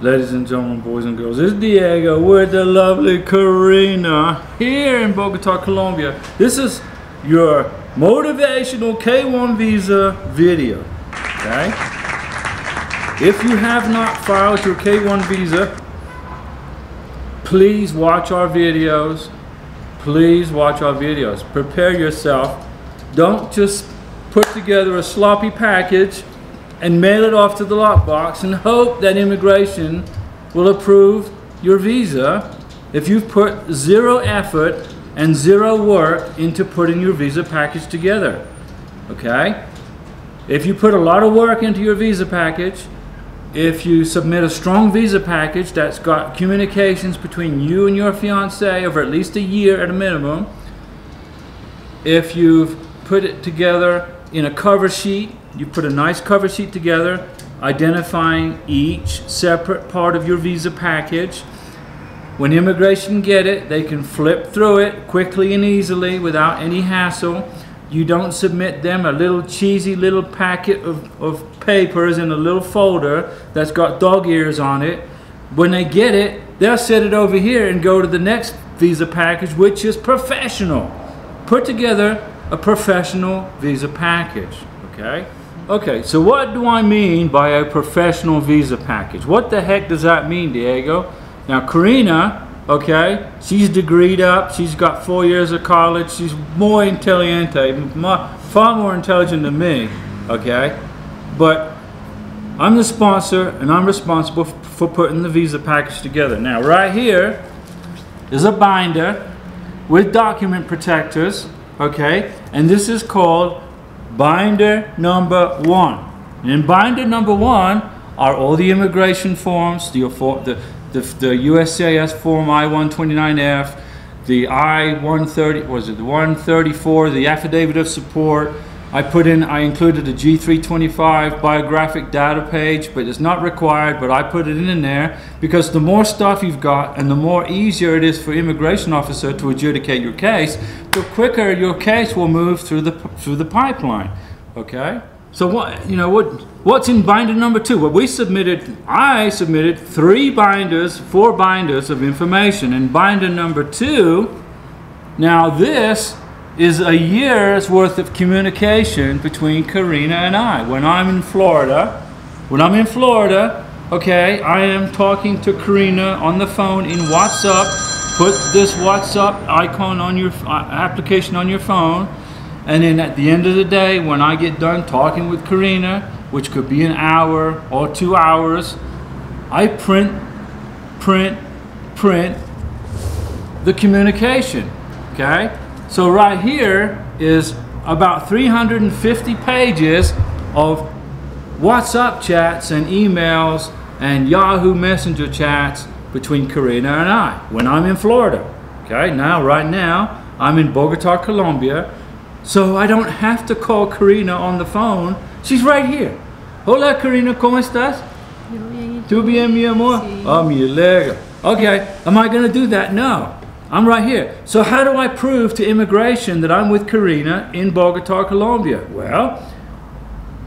Ladies and gentlemen, boys and girls, it's Diego with the lovely Karina here in Bogota, Colombia. This is your motivational K1 visa video, okay? If you have not filed your K1 visa, please watch our videos. Please watch our videos. Prepare yourself. Don't just put together a sloppy package and mail it off to the lockbox and hope that immigration will approve your visa if you've put zero effort and zero work into putting your visa package together. Okay? If you put a lot of work into your visa package, if you submit a strong visa package that's got communications between you and your fiance over at least a year at a minimum, if you've put it together in a cover sheet you put a nice cover sheet together identifying each separate part of your visa package. When immigration get it, they can flip through it quickly and easily without any hassle. You don't submit them a little cheesy little packet of, of papers in a little folder that's got dog ears on it. When they get it, they'll set it over here and go to the next visa package, which is professional. Put together a professional visa package, okay? Okay, so what do I mean by a professional visa package? What the heck does that mean, Diego? Now, Karina, okay, she's degreed up. She's got four years of college. She's more intelligente, far more intelligent than me, okay? But I'm the sponsor, and I'm responsible for putting the visa package together. Now, right here is a binder with document protectors, okay? And this is called binder number one. In binder number one are all the immigration forms, the, the, the, the USCIS form I-129F, the I-130, was it the 134, the affidavit of support, I put in, I included a G325 biographic data page, but it's not required, but I put it in there because the more stuff you've got and the more easier it is for immigration officer to adjudicate your case, the quicker your case will move through the, through the pipeline, okay? So what, you know, what, what's in binder number two? Well, we submitted, I submitted three binders, four binders of information. In binder number two, now this is a year's worth of communication between Karina and I. When I'm in Florida, when I'm in Florida, okay, I am talking to Karina on the phone in WhatsApp. Put this WhatsApp icon on your uh, application on your phone. And then at the end of the day, when I get done talking with Karina, which could be an hour or two hours, I print, print, print the communication, okay? So right here is about 350 pages of WhatsApp chats and emails and Yahoo Messenger chats between Karina and I when I'm in Florida. Okay, now, right now, I'm in Bogota, Colombia, so I don't have to call Karina on the phone. She's right here. Hola, Karina, ¿cómo estás? ¿Tú bien, mi amor? Oh, mi lega. Okay, am I going to do that? No. I'm right here. So how do I prove to immigration that I'm with Karina in Bogota, Colombia? Well,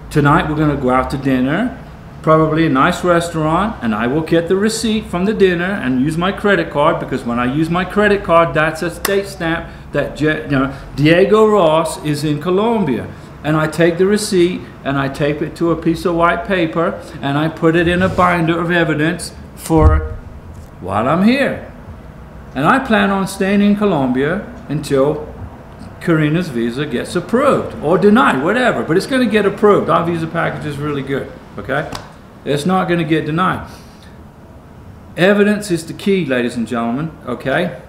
tonight we're going to go out to dinner, probably a nice restaurant, and I will get the receipt from the dinner and use my credit card because when I use my credit card, that's a state stamp that you know, Diego Ross is in Colombia. And I take the receipt and I tape it to a piece of white paper and I put it in a binder of evidence for while I'm here. And I plan on staying in Colombia until Karina's visa gets approved or denied, whatever. But it's going to get approved. Our visa package is really good, okay? It's not going to get denied. Evidence is the key, ladies and gentlemen, okay?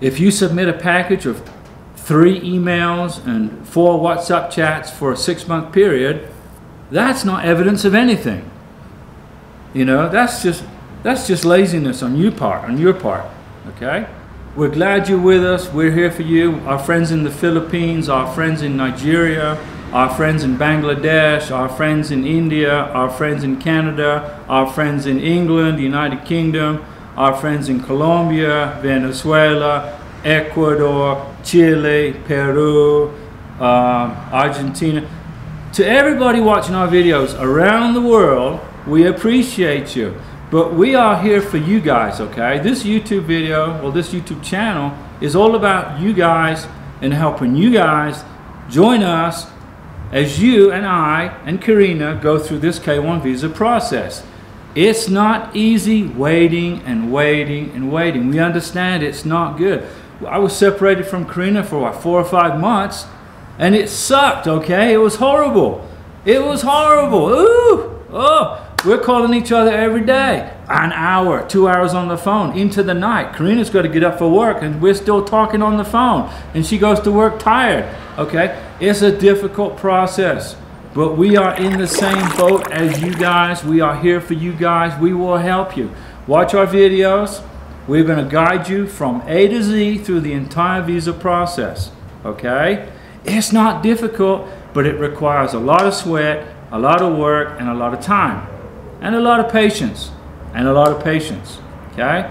If you submit a package of three emails and four WhatsApp chats for a six-month period, that's not evidence of anything. You know, that's just that's just laziness on your part, on your part. Okay? We're glad you're with us. We're here for you. Our friends in the Philippines, our friends in Nigeria, our friends in Bangladesh, our friends in India, our friends in Canada, our friends in England, United Kingdom, our friends in Colombia, Venezuela, Ecuador, Chile, Peru, uh, Argentina. To everybody watching our videos around the world, we appreciate you. But we are here for you guys, okay? This YouTube video, or this YouTube channel, is all about you guys and helping you guys join us as you and I and Karina go through this K1 visa process. It's not easy waiting and waiting and waiting. We understand it's not good. I was separated from Karina for what, four or five months, and it sucked, okay? It was horrible. It was horrible. Ooh, oh, we're calling each other every day. An hour, two hours on the phone, into the night. Karina's got to get up for work, and we're still talking on the phone. And she goes to work tired. Okay? It's a difficult process. But we are in the same boat as you guys. We are here for you guys. We will help you. Watch our videos. We're going to guide you from A to Z through the entire visa process. Okay? It's not difficult, but it requires a lot of sweat, a lot of work, and a lot of time and a lot of patience. And a lot of patience. Okay?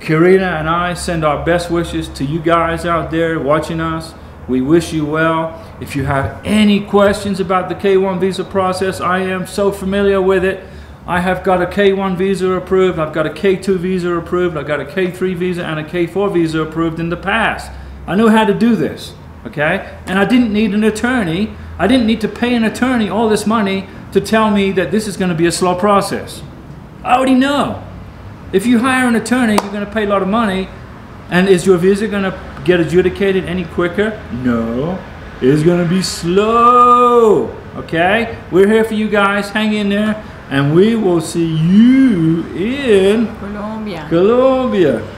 Karina and I send our best wishes to you guys out there watching us. We wish you well. If you have any questions about the K1 visa process I am so familiar with it. I have got a K1 visa approved. I've got a K2 visa approved. I've got a K3 visa and a K4 visa approved in the past. I know how to do this. Okay? And I didn't need an attorney. I didn't need to pay an attorney all this money to tell me that this is going to be a slow process. I already know. If you hire an attorney, you're going to pay a lot of money. And is your visa going to get adjudicated any quicker? No. It's going to be slow. Okay? We're here for you guys. Hang in there. And we will see you in Colombia. Colombia.